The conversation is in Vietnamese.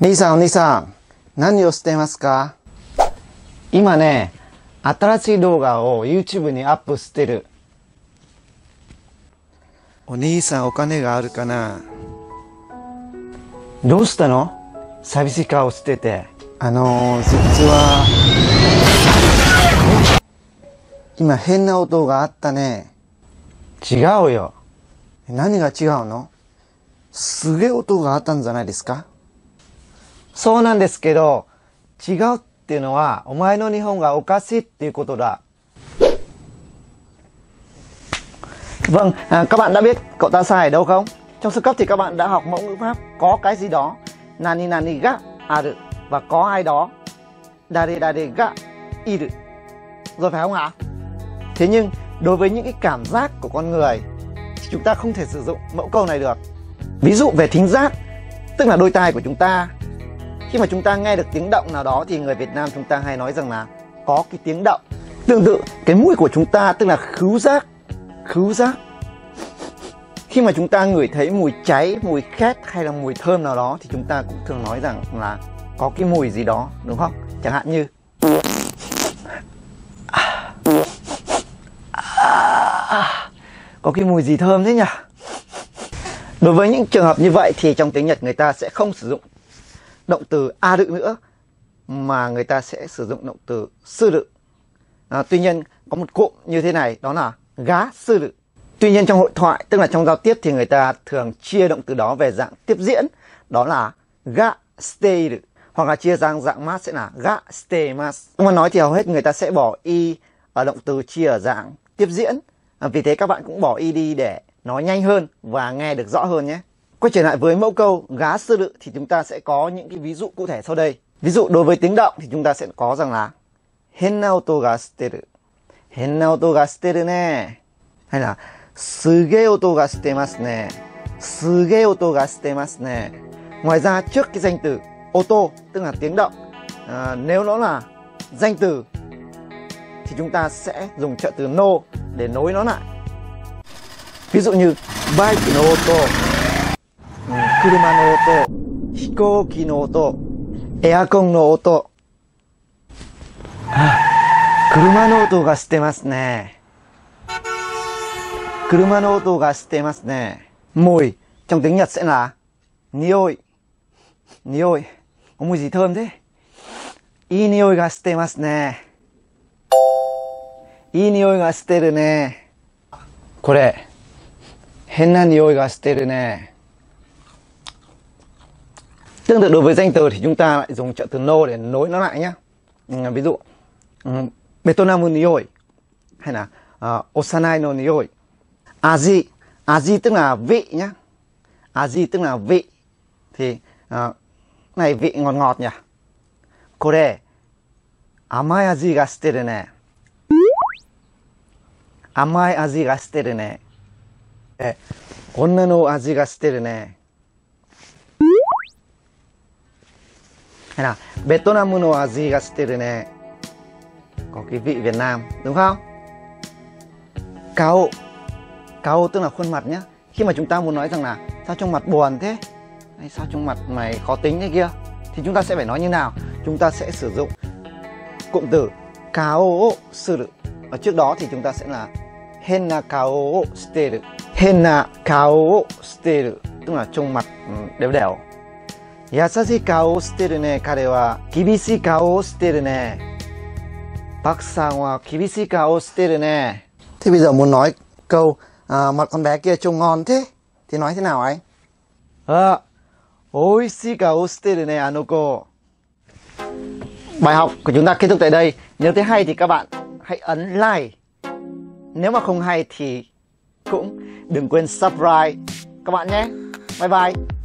兄さん、お兄さん、何をしてますか？今ね、新しい動画を YouTube にアップしてる。お兄さん、お金があるかな？どうしたの？寂しい顔してて。あのー、実は、今変な音があったね。違うよ。何が違うの？すげえ音があったんじゃないですか？そうなんですけど、違うっていうのは、お前の日本がおかしいっていうことだ。Vâng, à, các bạn đã biết cậu ta sai ở đâu không? Trong sơ cấp thì các bạn đã học mẫu ngữ pháp có cái gì đó nani nani ga aru và có ai đó dare dare ga iru. Rồi phải không ạ? Thế nhưng đối với những cái cảm giác của con người thì chúng ta không thể sử dụng mẫu câu này được. Ví dụ về thính giác, tức là đôi tai của chúng ta khi mà chúng ta nghe được tiếng động nào đó thì người Việt Nam chúng ta hay nói rằng là có cái tiếng động. Tương tự, cái mũi của chúng ta tức là khứu giác khứu giác. Khi mà chúng ta ngửi thấy mùi cháy, mùi khét hay là mùi thơm nào đó thì chúng ta cũng thường nói rằng là có cái mùi gì đó, đúng không? Chẳng hạn như. Có cái mùi gì thơm thế nhỉ? Đối với những trường hợp như vậy thì trong tiếng nhật người ta sẽ không sử dụng động từ a đự nữa mà người ta sẽ sử dụng động từ sư đự à, tuy nhiên có một cụm như thế này đó là gá sư đự tuy nhiên trong hội thoại tức là trong giao tiếp thì người ta thường chia động từ đó về dạng tiếp diễn đó là gá stay hoặc là chia sang dạng mas sẽ là gá stay mas mà nói thì hầu hết người ta sẽ bỏ y ở à, động từ chia ở dạng tiếp diễn. À, vì thế các bạn cũng bỏ y đi để nói nhanh hơn và nghe được rõ hơn nhé. Quay trở lại với mẫu câu gá sư lự thì chúng ta sẽ có những cái ví dụ cụ thể sau đây. Ví dụ đối với tiếng động thì chúng ta sẽ có rằng là henna oto ga shiteru. Henna oto ga shiteru ne. Hay là suge oto ga shitemasu ne. Suge oto ga shitemasu ne. Ngoài ra trước cái danh từ ô tức là tiếng động à, nếu nó là danh từ thì chúng ta sẽ dùng trợ từ no để nối nó lại. Ví dụ như bike no oto 車の音、飛行機の音、エアコンの音。車の音がしてますね。車の音がしてますね。Mùi trong tiếng Nhật sẽ là nioi. Nioi. Có mùi gì thơm thế? いい匂いがしてますね。いい匂いがしてるね。これ、変な匂いがしてるね。Tương tự đối với danh từ thì chúng ta lại dùng trợ từ no để nối nó lại nhé. Ừ, ví dụ, ừ, Betonamu nioi hay là uh, Osanai no nioi. Aji, aji tức là vị nhé. Aji tức là vị. Thì uh, này vị ngọt ngọt nhỉ. Kore, amai aji ga shiteru ne. Amai aji ga shiteru ne. Eh, onna no aji ga shiteru ne. Hay là Betonamu no aji ga shiteru ne có cái vị Việt Nam, đúng không? Cao. Cao tức là khuôn mặt nhá. khi mà chúng ta muốn nói rằng là sao trong mặt buồn thế? Hay sao trong mặt mày khó tính thế kia? Thì chúng ta sẽ phải nói như nào? Chúng ta sẽ sử dụng cụm từ Cao sư ở trước đó thì chúng ta sẽ là henna kao shiteru henna kao shiteru tức là trong mặt ừ, đều đều. 優しい顔をしてるね、彼は。厳しい顔をしてるね。Bác Sang は厳しい顔をしてるね. Thế bây giờ muốn nói câu à, mặt con bé kia trông ngon thế thì nói thế nào anh? À, ôi xí cao shiteru ne anoko. Bài học của chúng ta kết thúc tại đây. Nếu thấy hay thì các bạn hãy ấn like. Nếu mà không hay thì cũng đừng quên subscribe các bạn nhé. Bye bye.